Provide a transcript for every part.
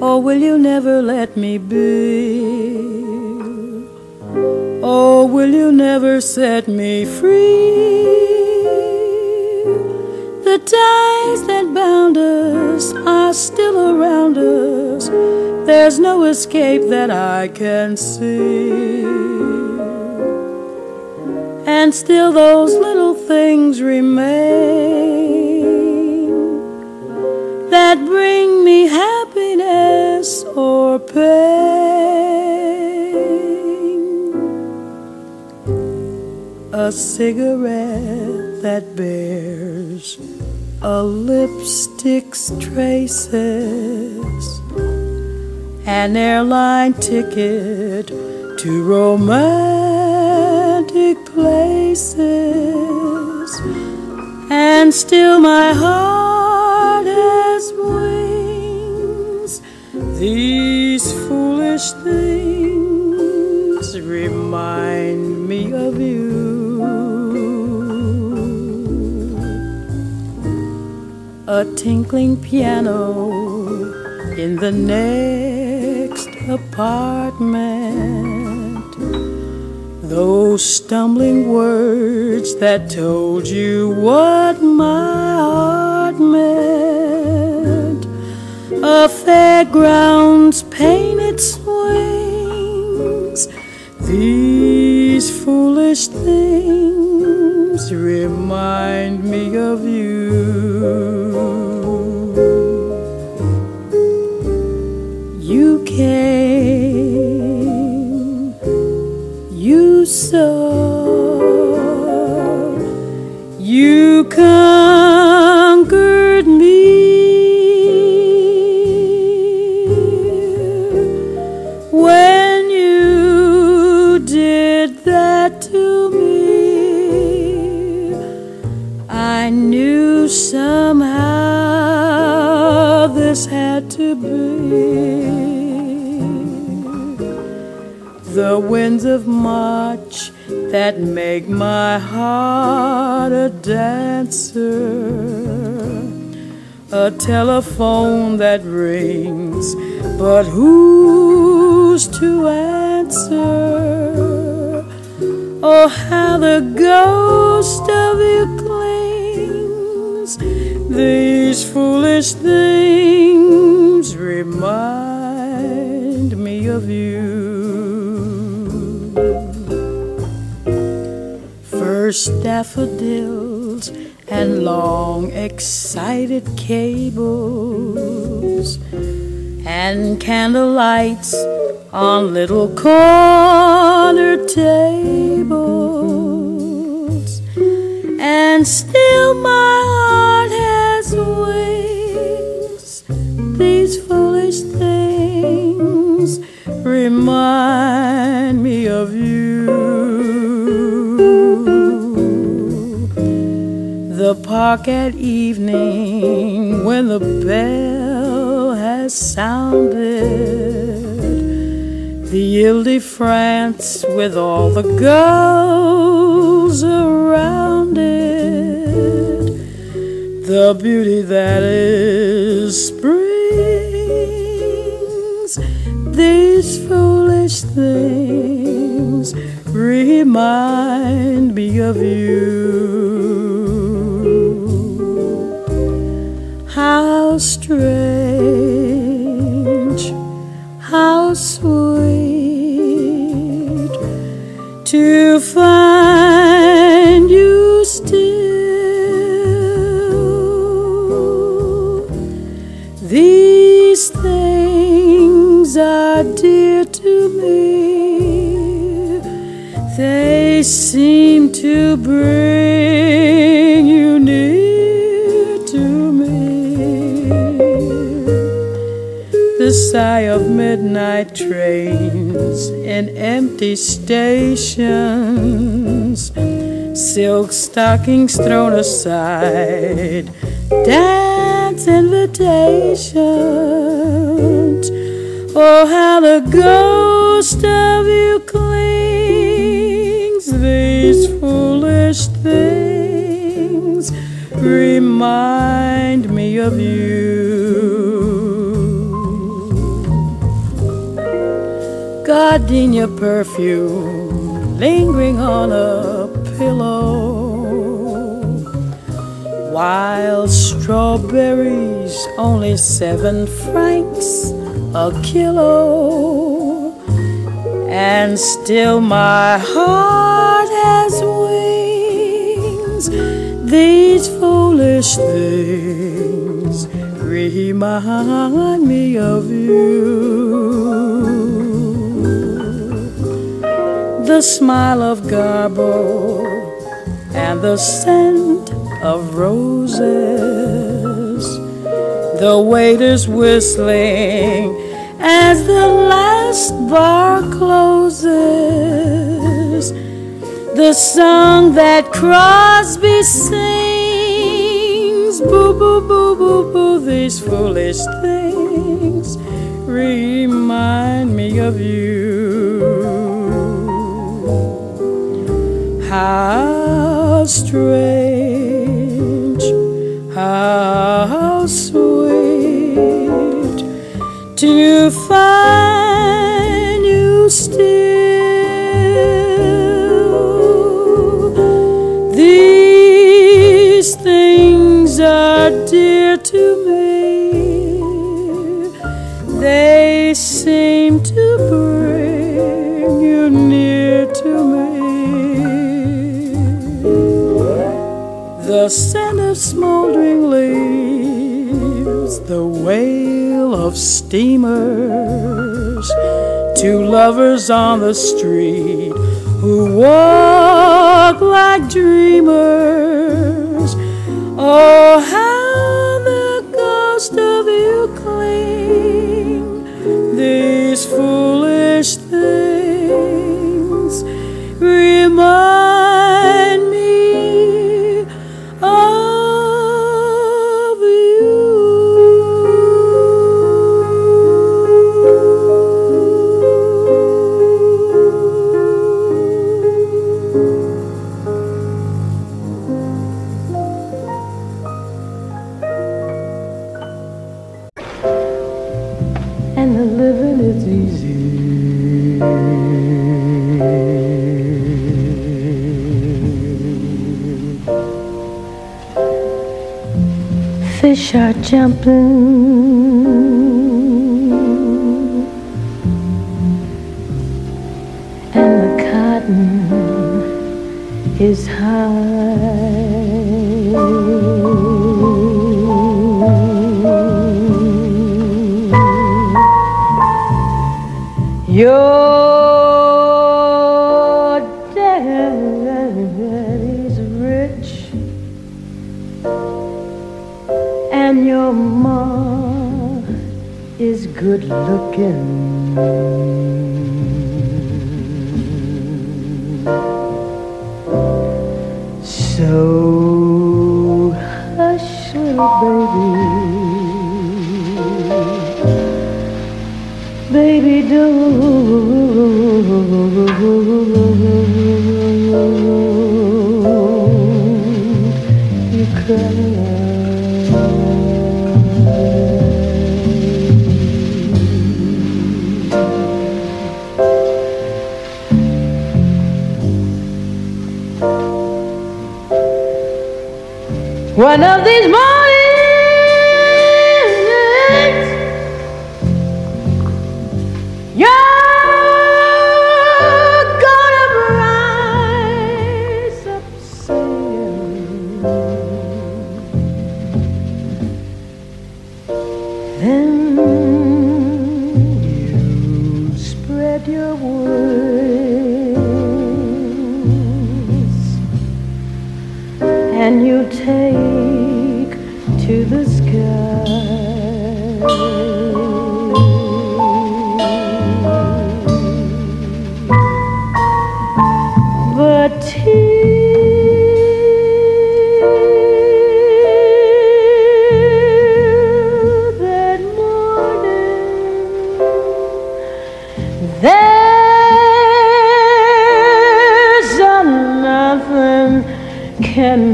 Or will you never let me be? Or will you never set me free? The ties that bound us are still around us. There's no escape that I can see. And still those little things remain that bring me happiness or pain. A cigarette that bears a lipstick's traces, an airline ticket to romantic places, and still my heart has wings. These foolish things remind me of you. a tinkling piano in the next apartment. Those stumbling words that told you what my heart meant. A fairground's painted swings. These foolish things remind me of you. You came, you saw, you conquered somehow this had to be. The winds of March that make my heart a dancer. A telephone that rings, but who's to answer? Oh, how the ghost of you. These foolish things remind me of you. First daffodils and long excited cables and candle lights on little corner tables and still my heart these foolish things remind me of you. The park at evening when the bell has sounded the Ile de France with all the girls around it, the beauty that is spring's, these foolish things remind me of you. How strange, how sweet to find you things are dear to me. They seem to bring you near to me. The sigh of midnight trains in empty stations, silk stockings thrown aside, dance invitations. Oh, how the ghost of you clings, these foolish things remind me of you. gardenia perfume lingering on a pillow, while strawberries only seven francs a kilo, and still my heart has wings. These foolish things remind me of you. The smile of Garbo and the scent of roses. The waiters whistling as the last bar closes. The song that Crosby sings. Boo, boo, boo, boo, boo, these foolish things remind me of you. How strange, how sweet to find you still. These things are dear to me, they seem to bring you near to me. the scent of smoldering leaves, the wail of steamers, two lovers on the street who walk like dreamers. Oh, how Are jumping. And the cotton is high. Your good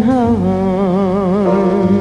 harm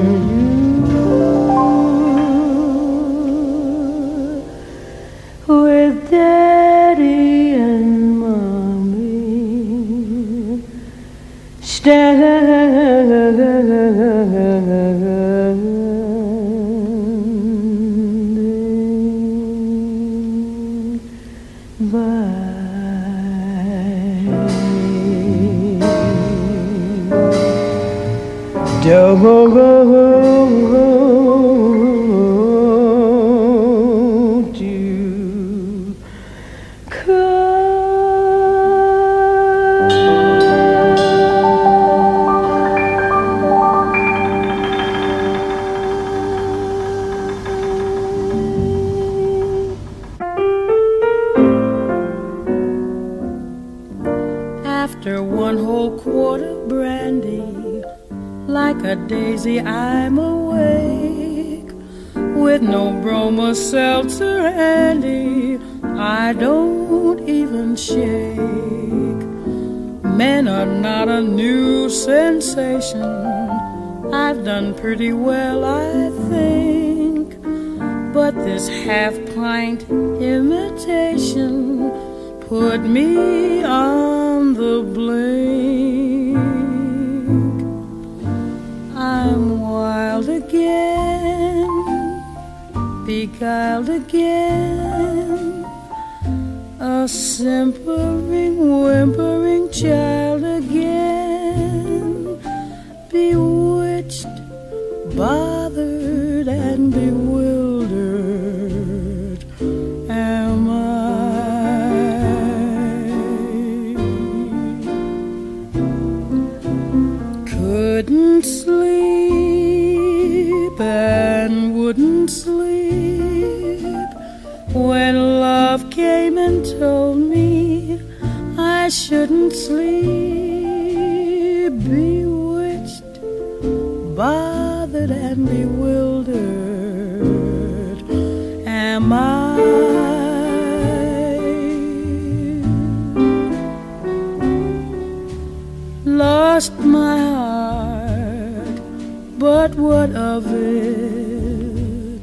but what of it?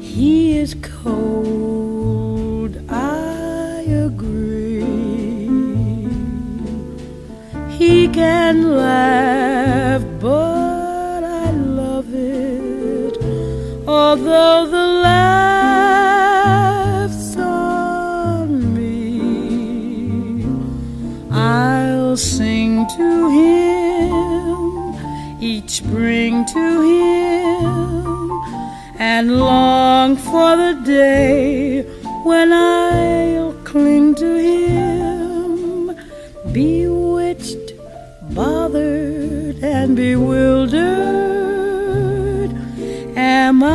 He is cold, I agree. He can laugh, but I love it, although the laugh's on me, I'll sing to him, each spring to him, and long for the day when I'll cling to him, bewitched, bothered, and bewildered am I?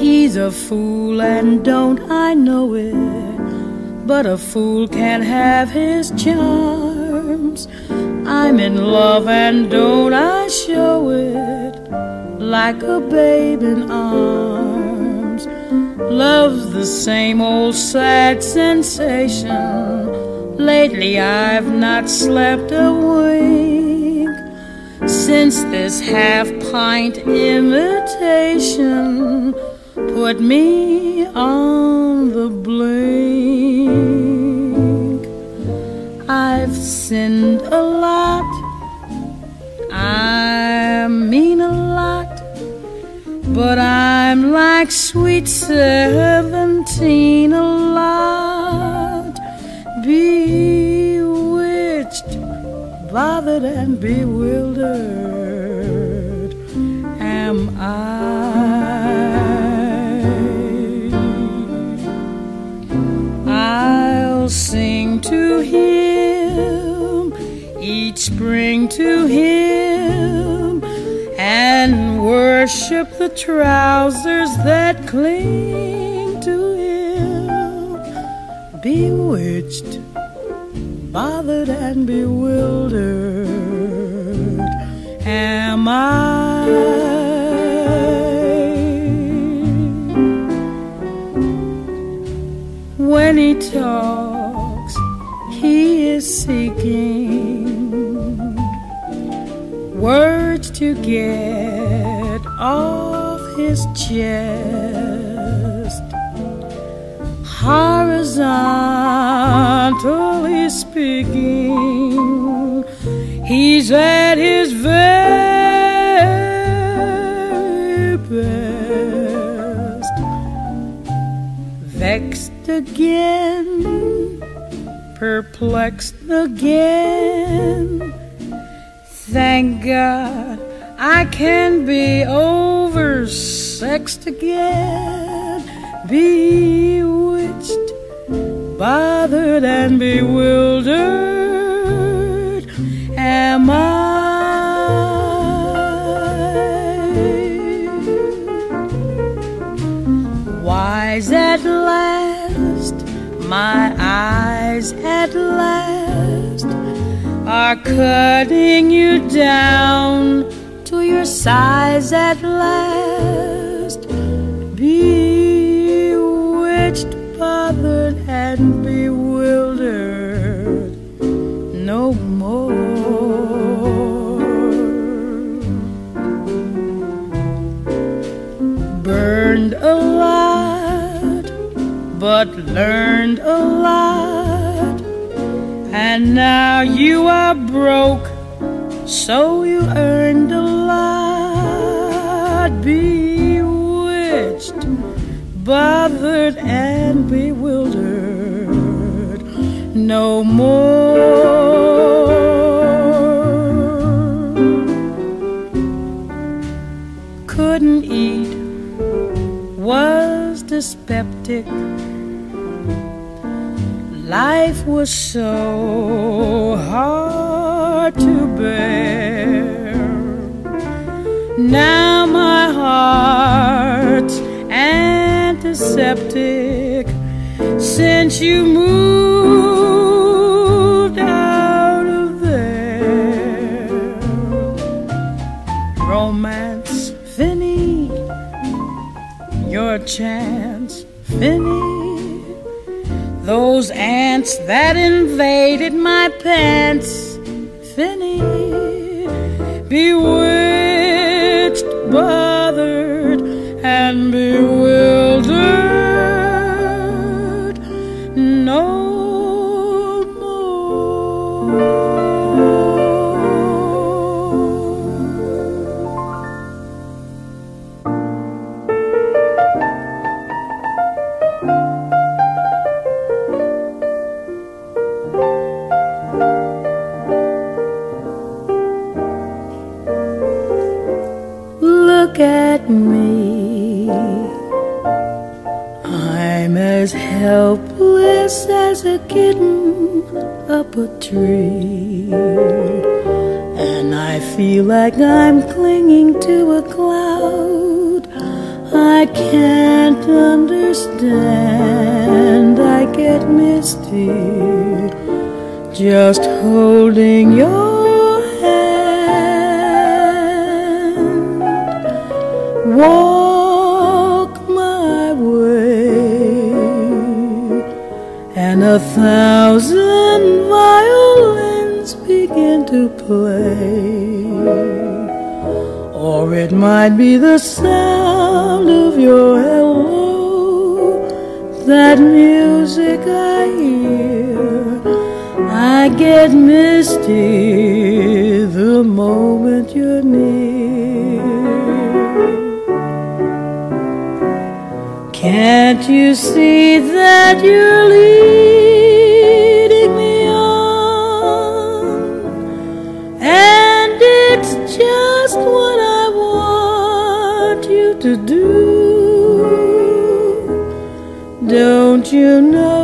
He's a fool, and don't I know it? But a fool can have his charms. I'm in love, and don't I show it like a babe in arms? Love's the same old sad sensation. Lately, I've not slept a wink since this half pint imitation put me on the blink. I've sinned a lot, I mean a lot, but I'm like sweet seventeen a lot. Bewitched bothered and bewildered am I. I'll sing to him spring to him and worship the trousers that cling to him. Bewitched bothered and bewildered am I. When he talks, he is seeking words to get off his chest horizontally speaking, He's at his very best. Vexed again, perplexed again. Thank God I can be oversexed again, bewitched, bothered, and bewildered. Am I? Wise at last, my are cutting you down to your size at last. Be bewitched, bothered, and bewildered no more. Burned a lot, but learned a lot. And now you are broke so you earned a lot, bewitched, bothered, and bewildered. No more. Couldn't eat, was dyspeptic. Life was so hard to bear. Now my heart's antiseptic since you moved out of there. Romance, Finis, your chance. Those ants that invaded my pants, Finis, bewitched, bothered, helpless as a kitten up a tree. And I feel like I'm clinging to a cloud. I can't understand. I get misty just holding your a thousand violins begin to play. Or it might be the sound of your hello, that music I hear. I get misty the moment you're near. Can't you see that you're leading me on? And it's just what I want you to do. Don't you notice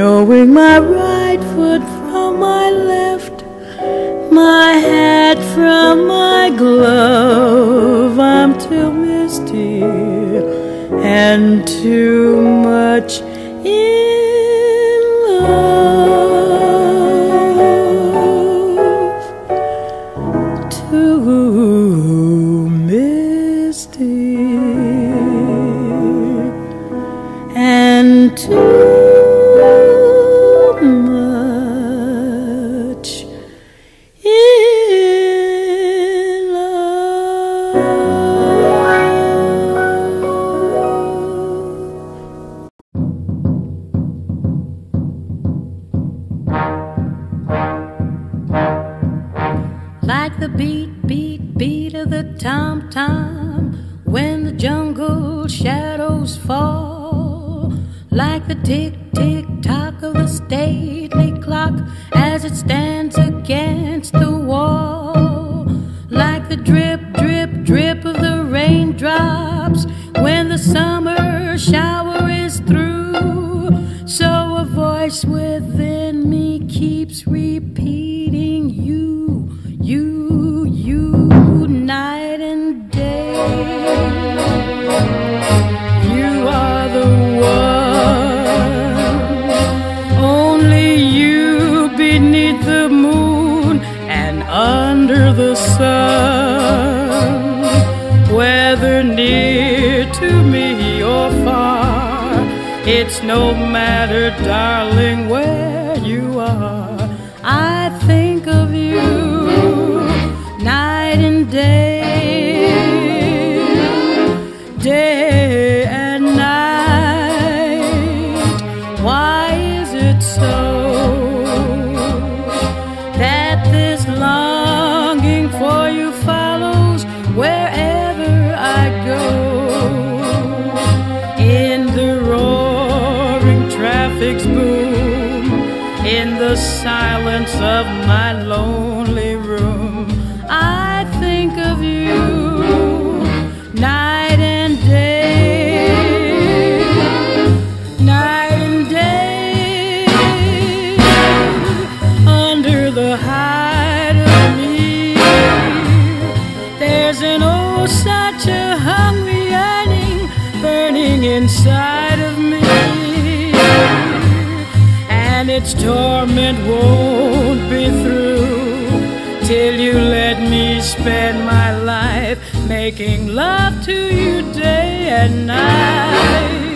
knowing my right foot from my left, my hat from my glove, I'm too misty and too much in making love to you day and night.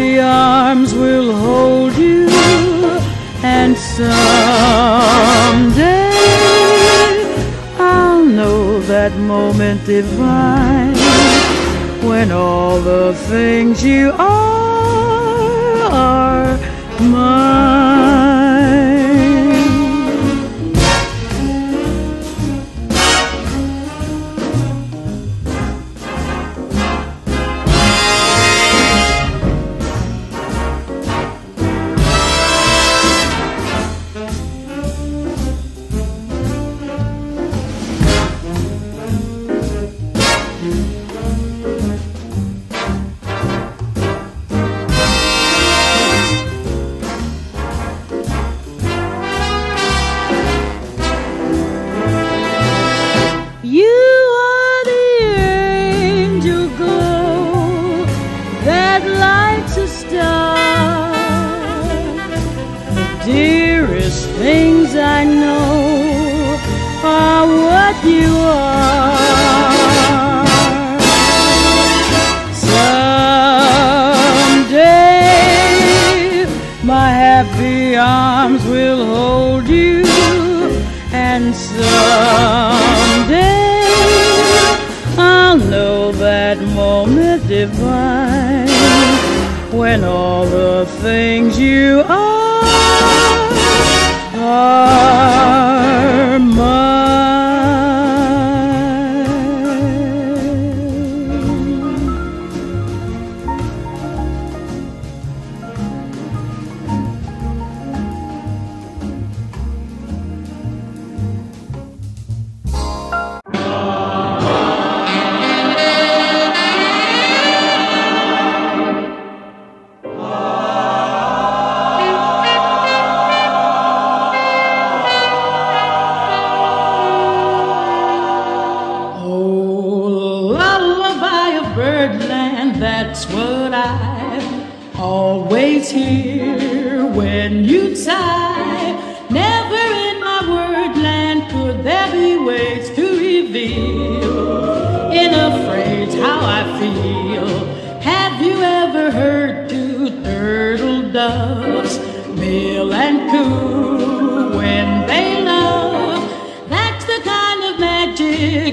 the arms will hold you, and someday I'll know that moment divine when all the things you are are mine.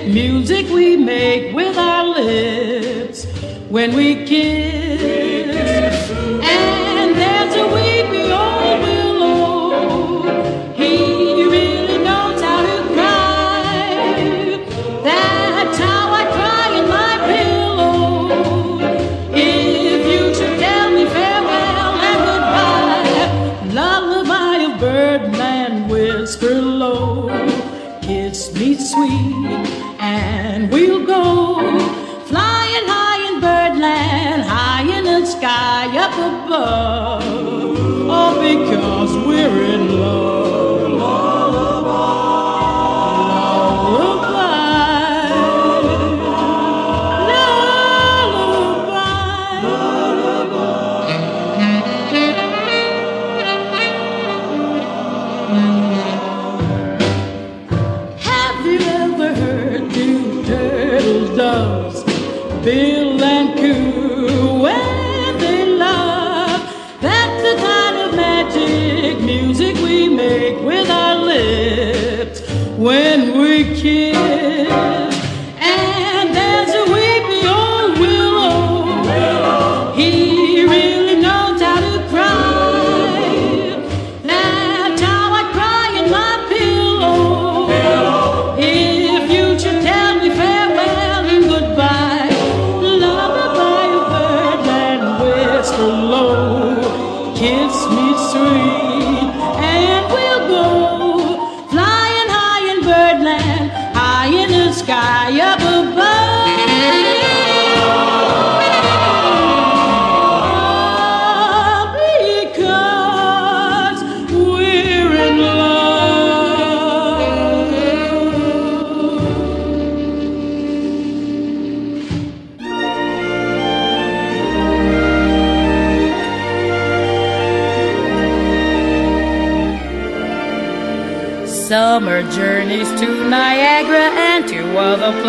Music we make with our lips when we kiss.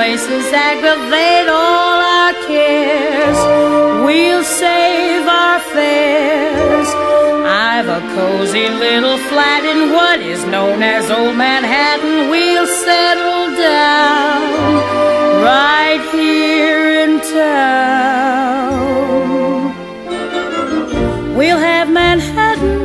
Places aggravate all our cares. We'll save our fares. I've a cozy little flat in what is known as Old Manhattan. We'll settle down right here in town. We'll have Manhattan,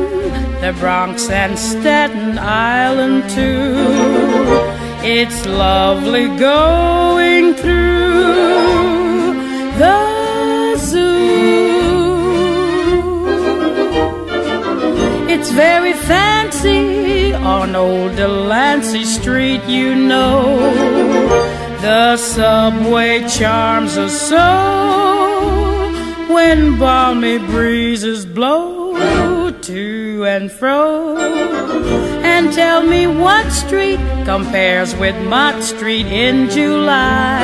the Bronx, and Staten Island too. It's lovely going through the zoo. It's very fancy on old Delancey Street, you know. The subway charms us so when balmy breezes blow to and fro. And tell me what street compares with Mott Street in July.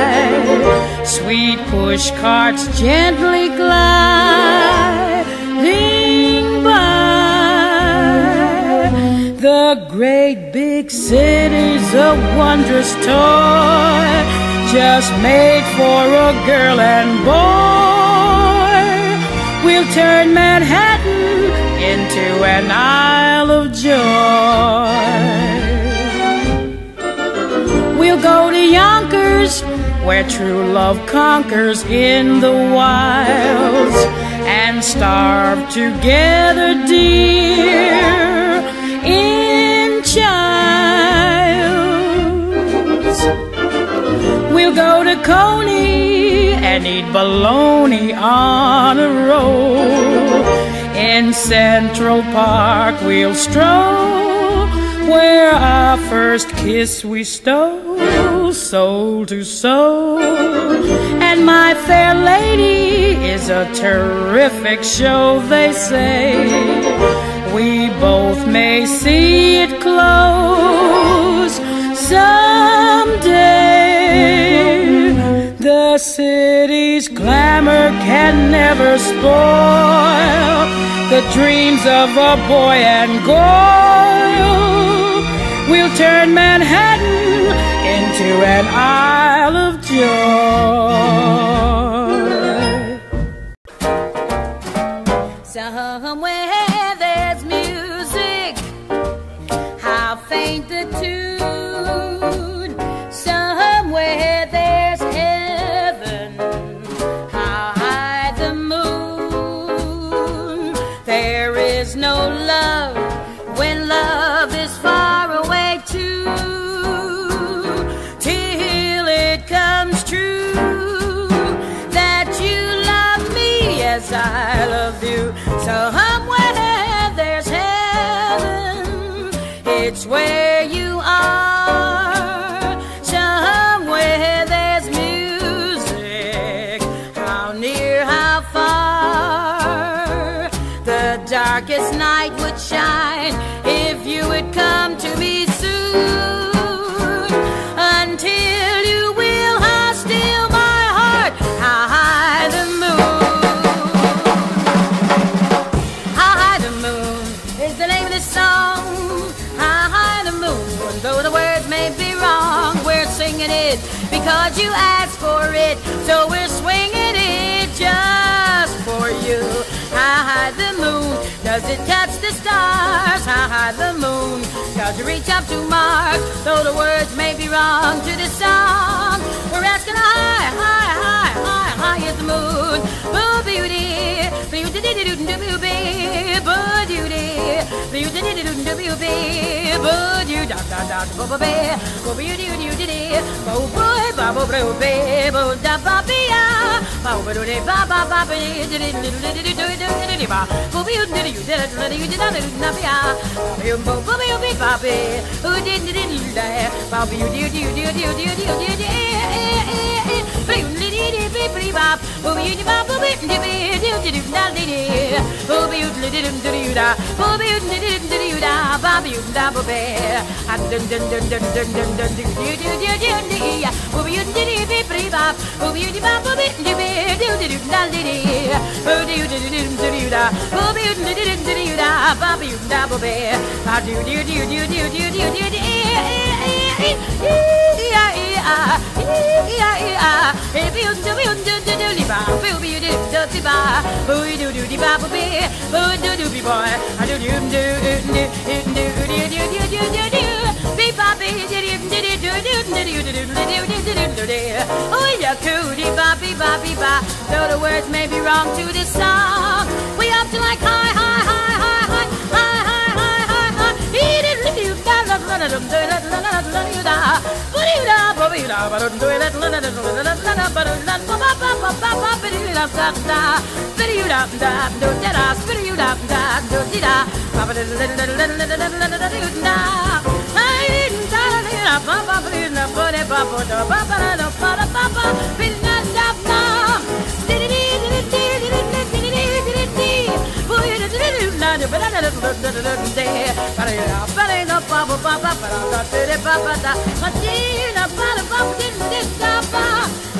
Sweet push carts gently gliding by. The The great big city's a wondrous toy, just made for a girl and boy. We'll turn Manhattan into an Isle of Joy. We'll go to Yonkers, where true love conquers in the wilds, and starve together, dear in childs. We'll go to Coney and eat bologna on a roll. In Central Park we'll stroll, where our first kiss we stole, soul to soul. And my fair lady is a terrific show, they say we both may see it close someday. The city's glamour can never spoil the dreams of a boy and girl. We'll turn Manhattan into an Isle of Joy. Somewhere does it touch the stars? How high the moon to reach up to Mars, though the words may be wrong to this song. We're asking high, high, high, high, high as the moon. Boo beauty, beauty, beauty, beauty, boo beauty, beauty, beauty, beauty, boo you da da da da bo be, bo be you you did bo boy ba bo bo be, bo da ba be ya, ba bo do ba ba ba be, did it did ba, bo do do do do do do na na be ya bo bo bo be be ba be do do do do do ba be do do do do do do do do do be do do do be be ba bo be do ba bo be do be do do do da bo be do do do do do da ba be da bo be na papa bilna pole papa da papa da papa papa bilna da papa Papa,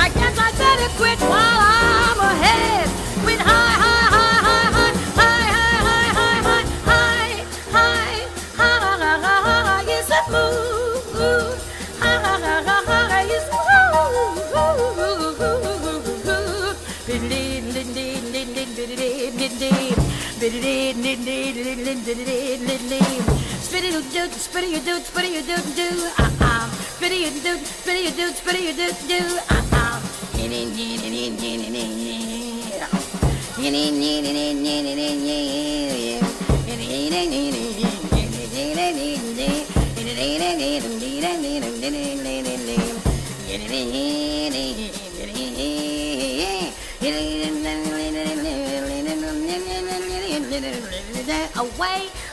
I guess I better quit while I'm ahead with high, high, high, high, high, high, high, high, high, high, high, high, high, high, yes, I move. High, high, high, high, high, yes, Spitty you do, spitty you do, spitty do, do, ah ah. Spitty you do, spitty you do, spitty do, do, ah ah. Away,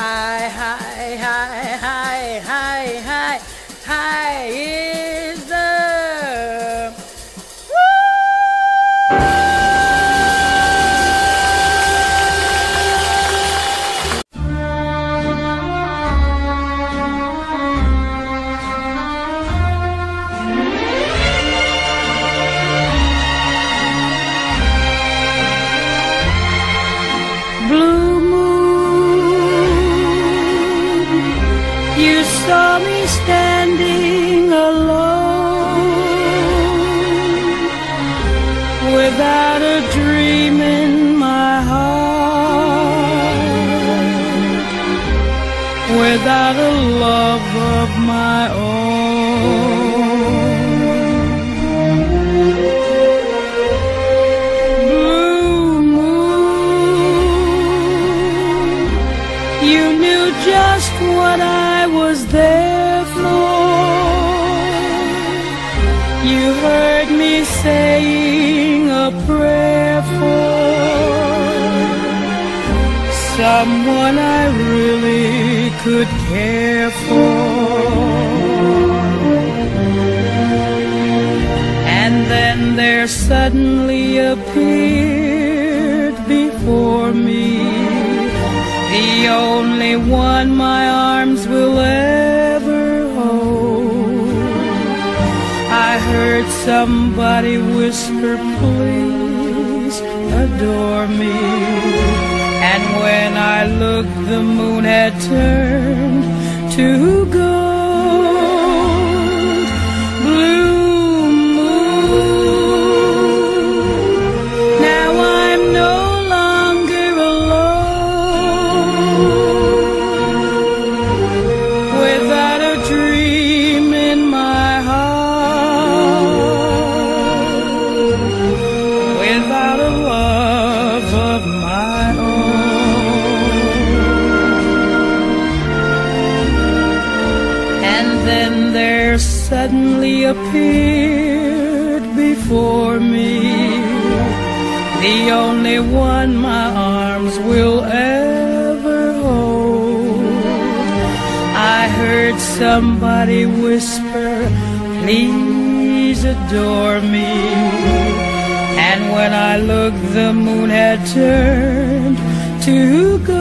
Hi, hi, hi, hi, hi, hi, hi is the blue was there for. You heard me saying a prayer for someone I really could care for. And then there suddenly appeared before me the only one my arms will ever hold. I heard somebody whisper, please adore me. And when I looked, the moon had turned to gold. the only one my arms will ever hold. I heard somebody whisper, please adore me. And when I looked, the moon had turned to gold.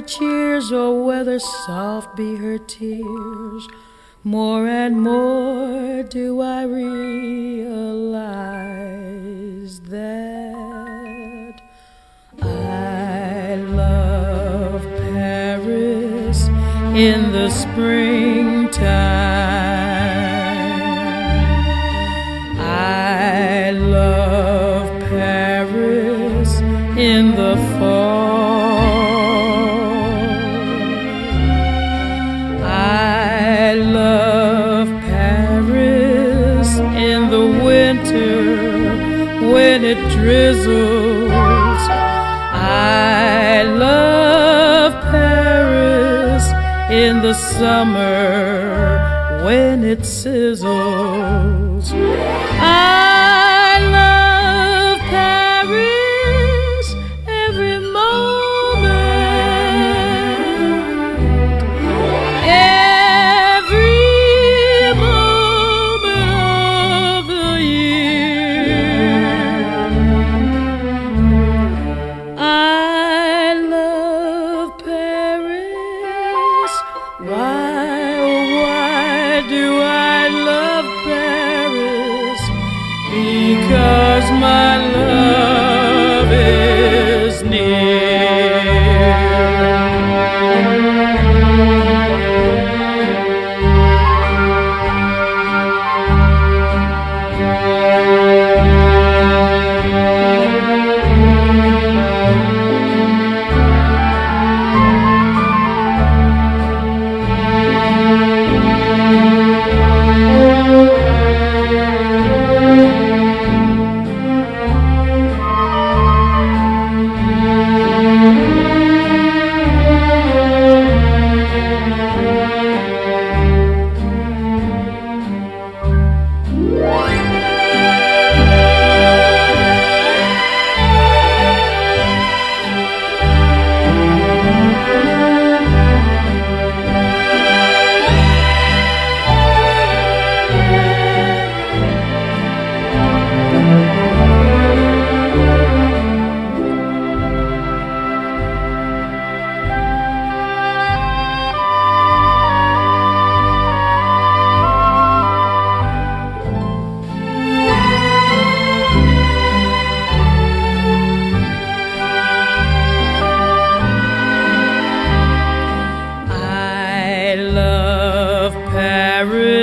her cheers or oh, whether soft be her tears, more and more do I realize that I love Paris in the spring. drizzles. I love Paris in the summer.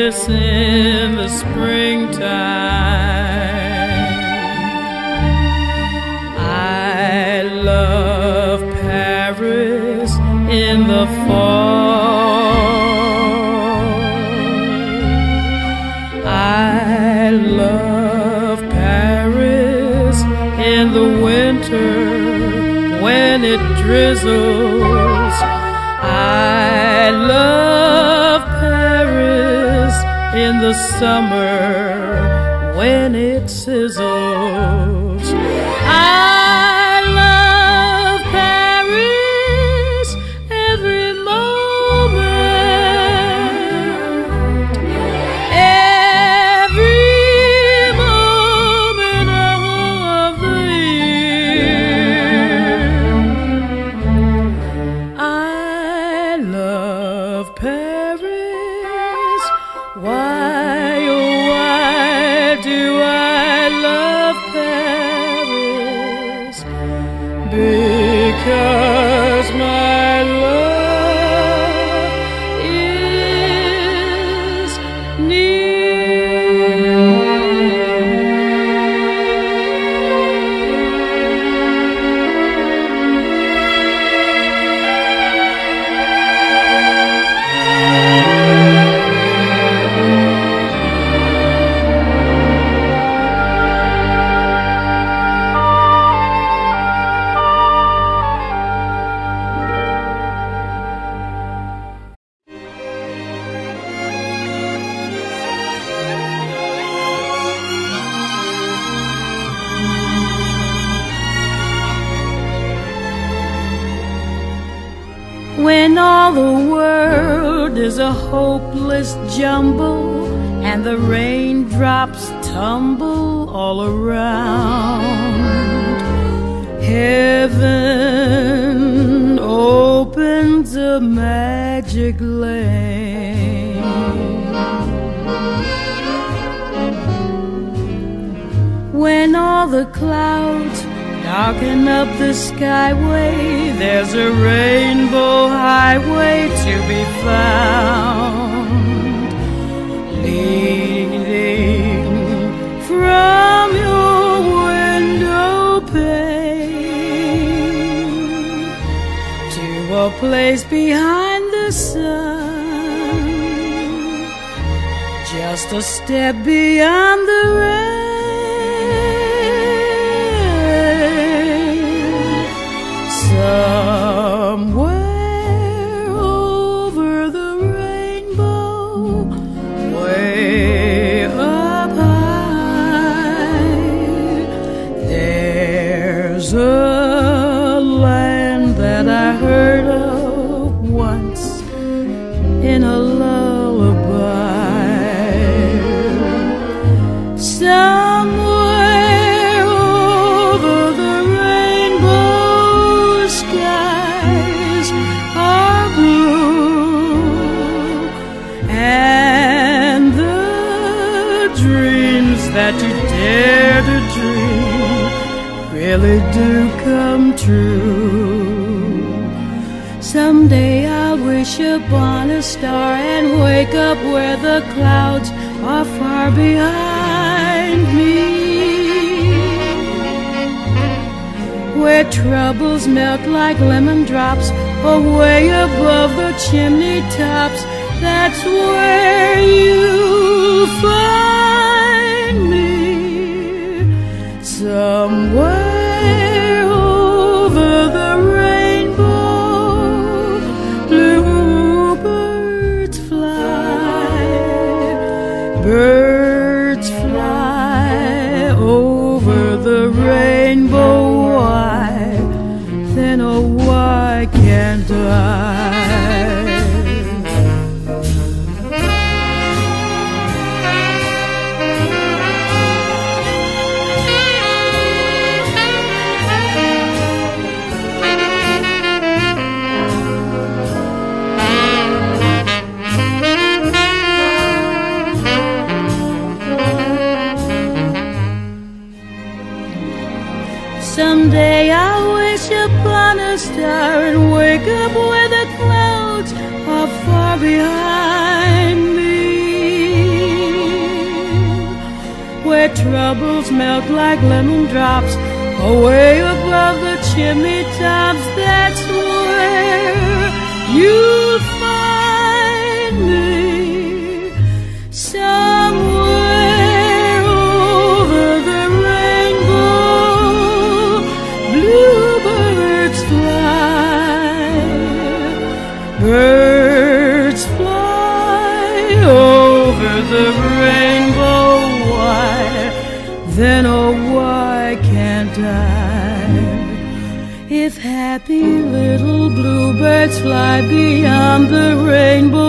Paris in the springtime. I love Paris in the fall. summer. When all the clouds darken up the skyway, there's a rainbow highway to be found. a step beyond the rest. chimney tops. That's what. behind me Where troubles melt like lemon drops Away above the chimney tops That's where you'll beyond the rainbow.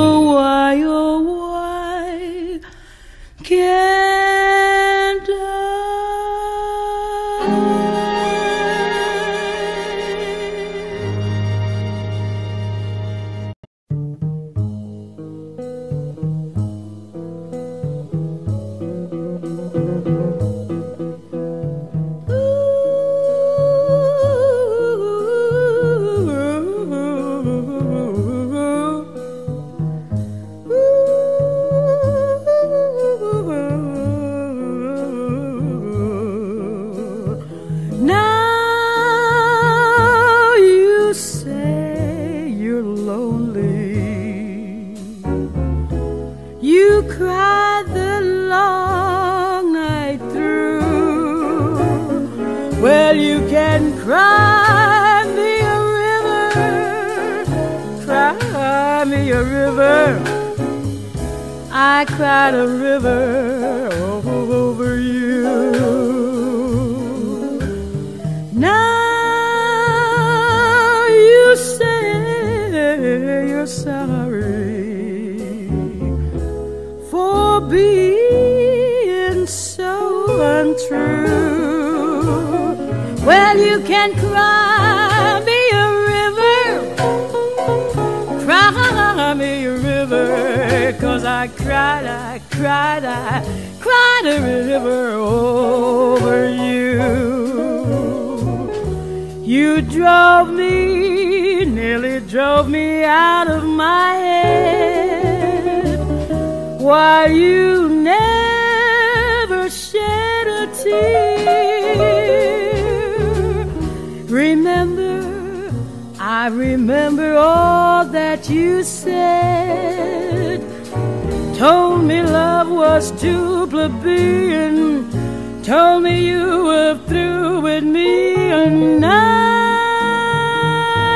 Why you never shed a tear. Remember, I remember all that you said. Told me love was too plebeian told me you were through with me, and now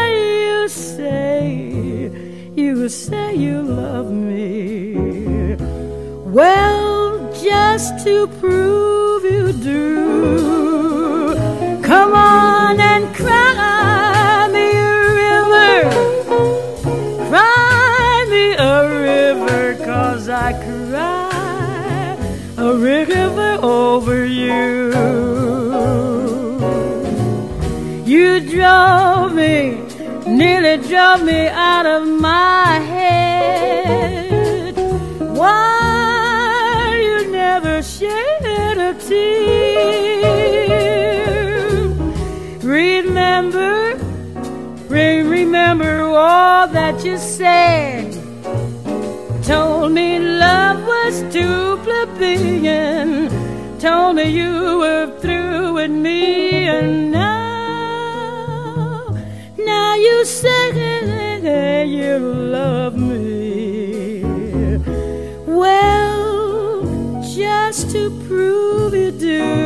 you say, you say you love me. Well, just to prove you do, come on and cry me a river, cry me a river, cause I cry a river over you. You drove me, nearly drove me out of my head. All that you said. Told me love was too plebeian told me you were through with me, and now, now you say you love me. Well, just to prove you do,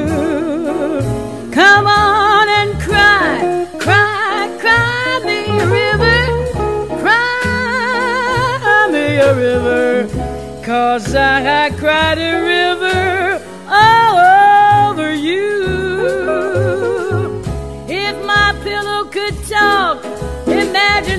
come on and cry, cause I, I cried a river all over you. If my pillow could talk, imagine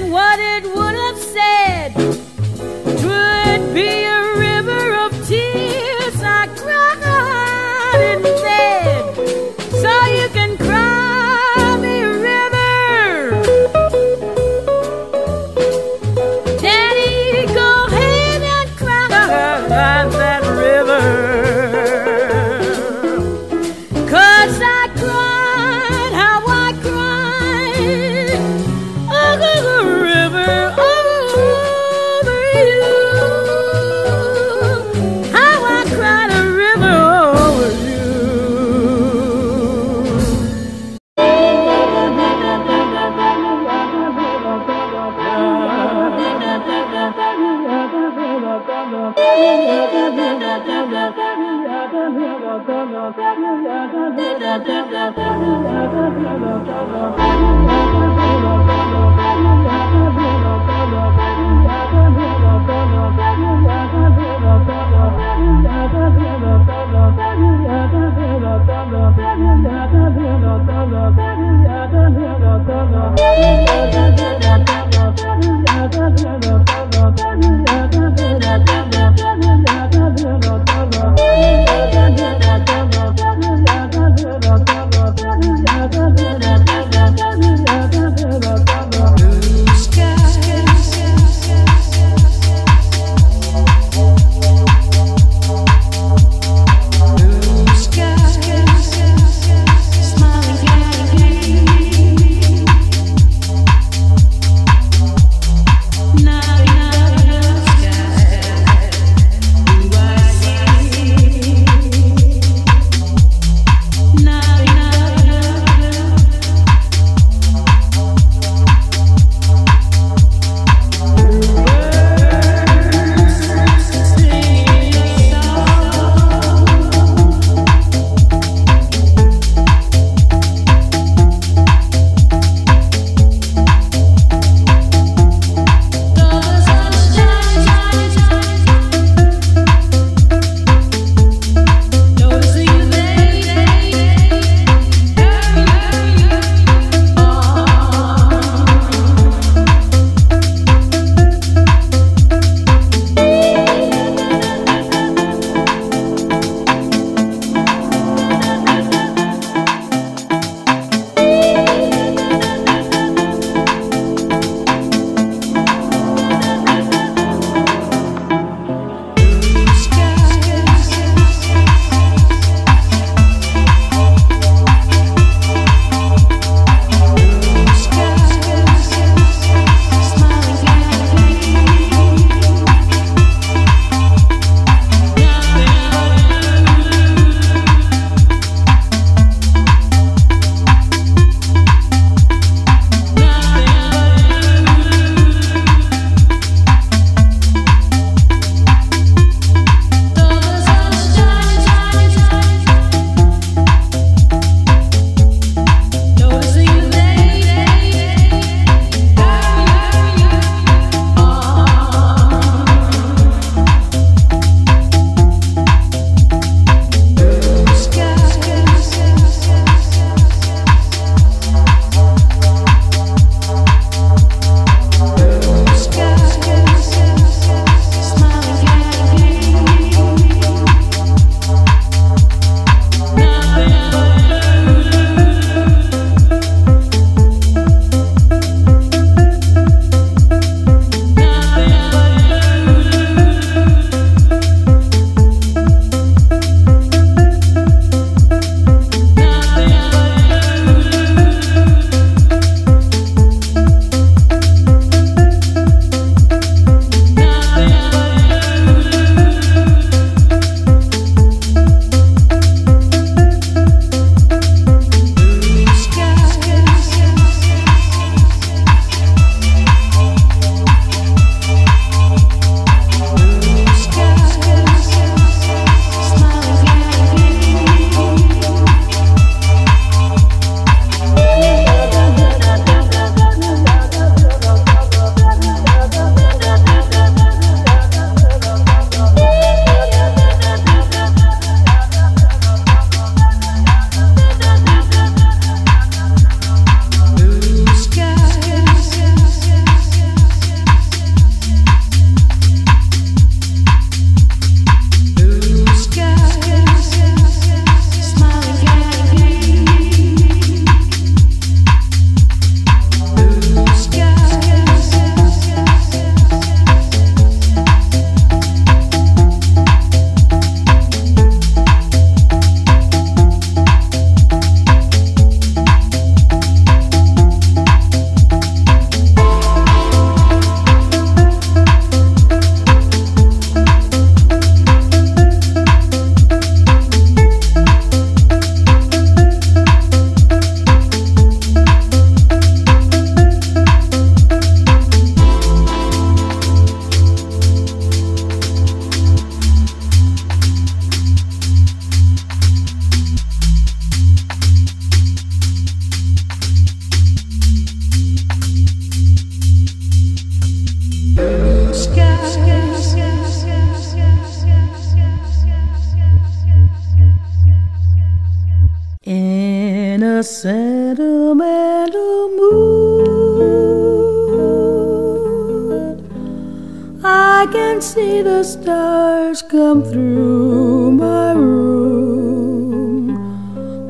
come through my room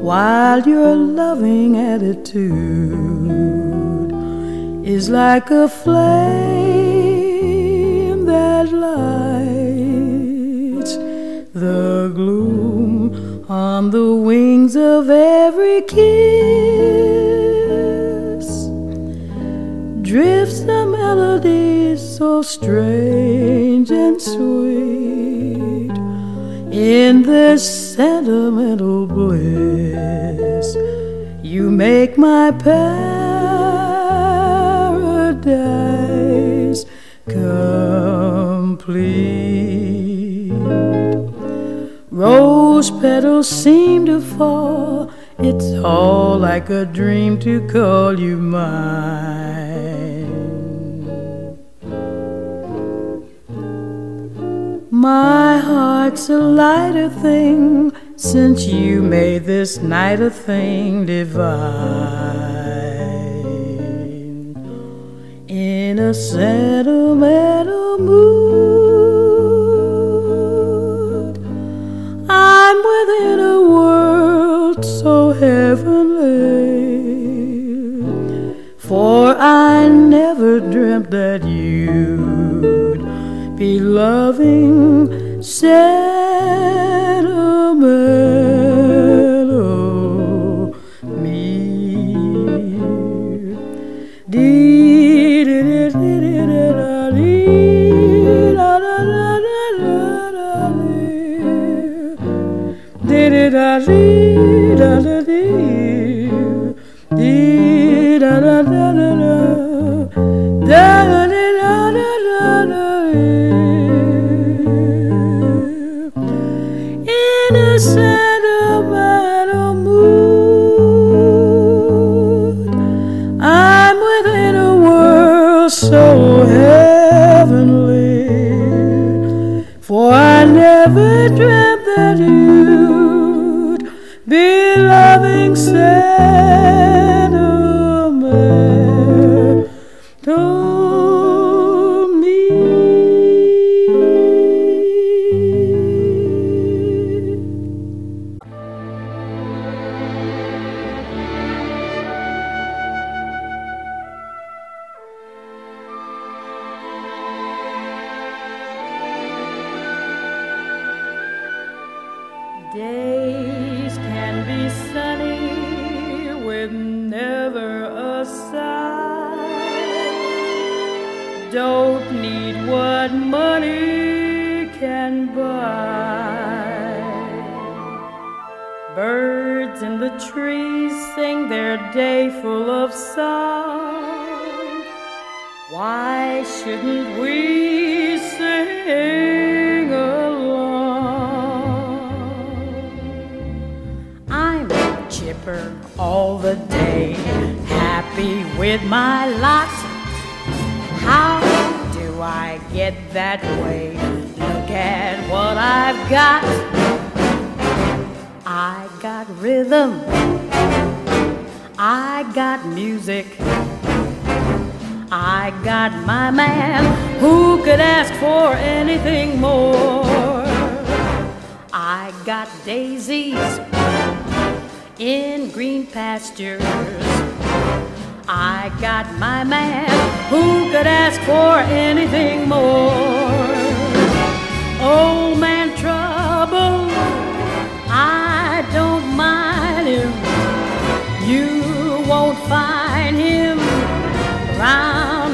while your loving attitude is like a flame that lights the gloom on the wings of every kiss. Drifts the melody so strange and sweet in this sentimental bliss you make my paradise complete Rose petals seem to fall. It's all like a dream to call you mine. My heart's a lighter thing since you made this night a thing divine. In a sentimental mood. I'm within a world so heavenly. For I never dreamt that you'd be loving Ser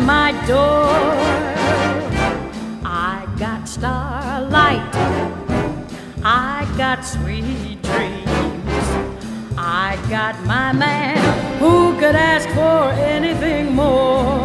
my door. I got starlight, I got sweet dreams. I got my man who could ask for anything more.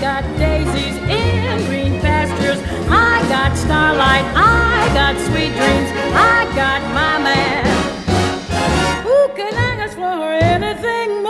Got daisies in green pastures. I got starlight, I got sweet dreams. I got my man who can I ask for anything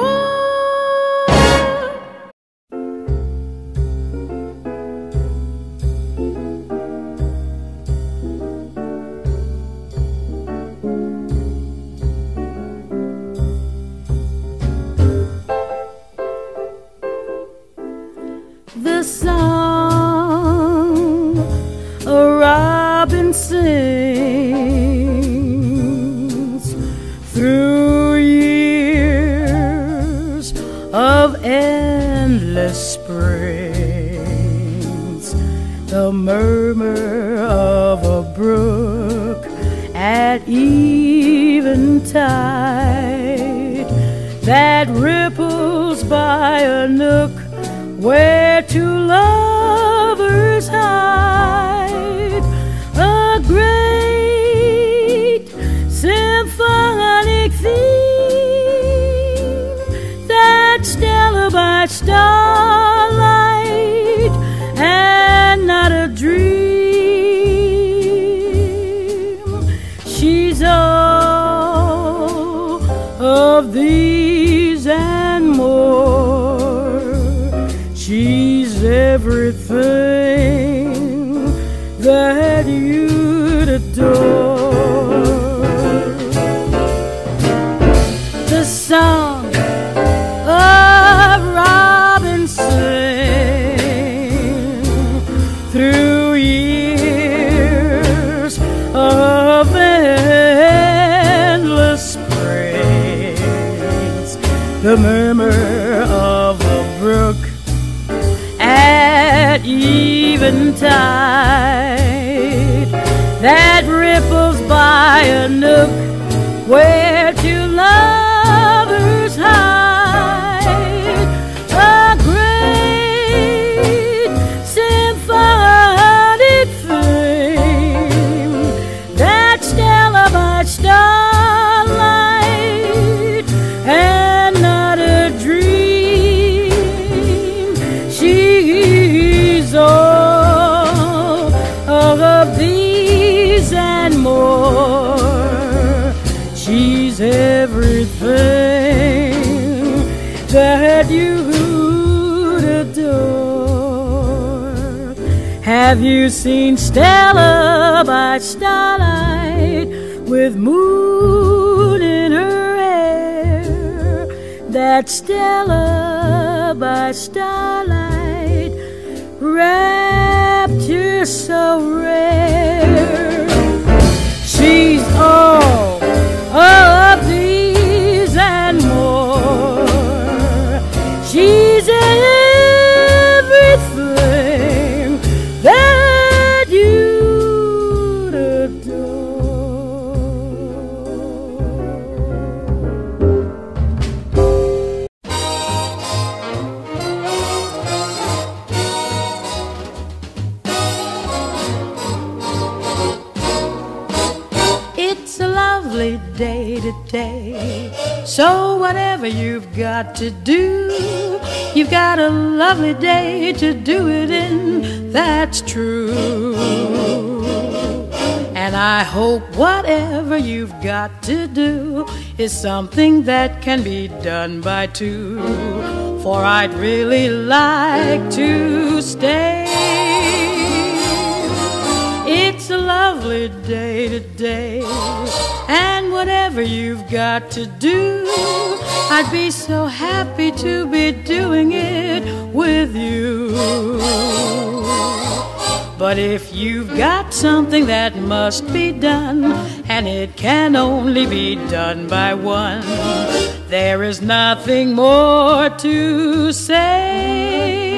eventide that ripples by a nook where two lovers have seen Stella by starlight with moon in her hair? That Stella by starlight, rapture so rare. Whatever you've got to do, you've got a lovely day to do it in. That's true. And I hope whatever you've got to do is something that can be done by two. For I'd really like to stay. It's a lovely day today, and whatever you've got to do, I'd be so happy to be doing it with you. But if you've got something that must be done, and it can only be done by one, there is nothing more to say.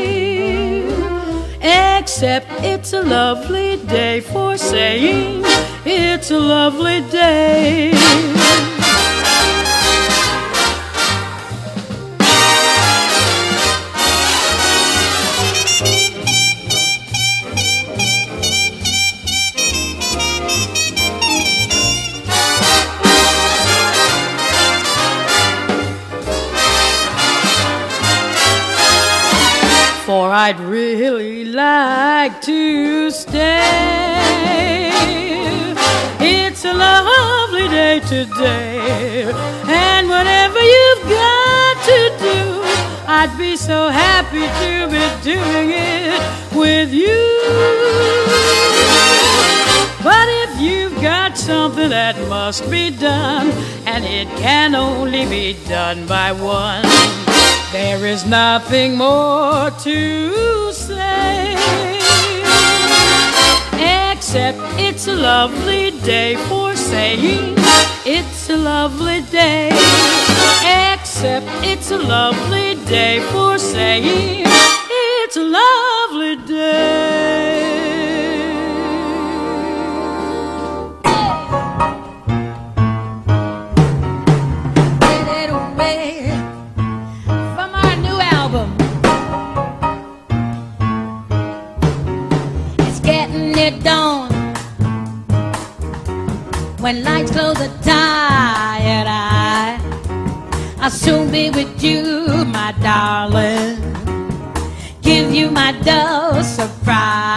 Except it's a lovely day for saying it's a lovely day. I'd really like to stay. It's a lovely day today, and whatever you've got to do, I'd be so happy to be doing it with you. But if you've got something that must be done, and it can only be done by one, there is nothing more to say. Except it's a lovely day for saying it's a lovely day. Except it's a lovely day for saying it's a lovely day. When lights close a tired eye, I'll soon be with you, my darling. Give you my dose surprise.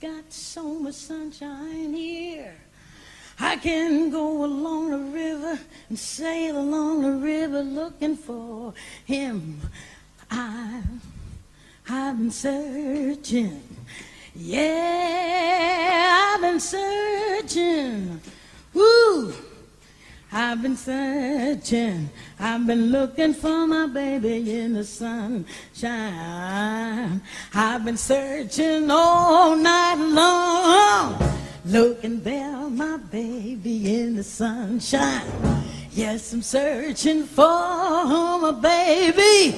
Got so much sunshine here. I can go along the river and sail along the river looking for him. I've, I've been searching. Yeah, I've been searching. Woo! I've been searching. I've been looking for my baby in the sunshine. I've been searching all night long. Looking there, my baby in the sunshine. Yes, I'm searching for my baby.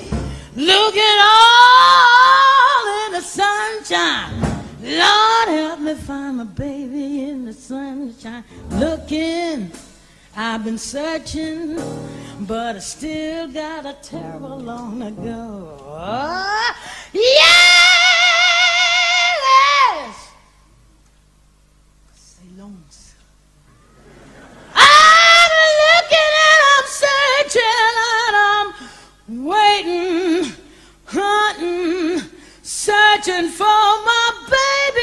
Looking all in the sunshine. Lord, help me find my baby in the sunshine. Looking. I've been searching, but I still got a terrible long to go. Yes! Say loans. I'm looking and I'm searching and I'm waiting, hunting, searching for my baby.